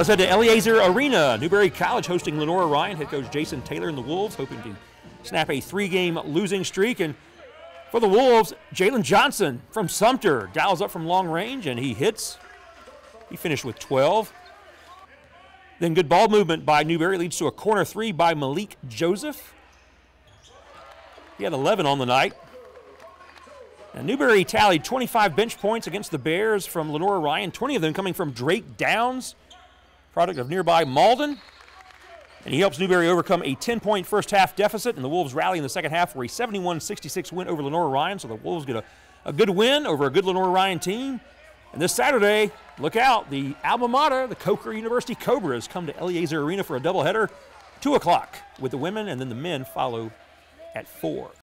Let's head to Eleazer Arena. Newberry College hosting Lenoir-Rhyne. Head coach Jason Taylor and the Wolves hoping to snap a three-game losing streak. And for the Wolves, Jalen Johnson from Sumter dials up from long range and he hits. He finished with 12. Then good ball movement by Newberry leads to a corner three by Malik Joseph. He had 11 on the night. Now, Newberry tallied 25 bench points against the Bears from Lenoir-Rhyne, 20 of them coming from Drake Downs, product of nearby Malden. And he helps Newberry overcome a 10 point first half deficit, and the Wolves rally in the second half for a 71 66 win over Lenoir-Rhyne. So the Wolves get a, a good win over a good Lenoir-Rhyne team. And this Saturday, look out, the alma mater, the Coker University Cobras, come to Eleazer Arena for a doubleheader, 2 o'clock with the women, and then the men follow at 4.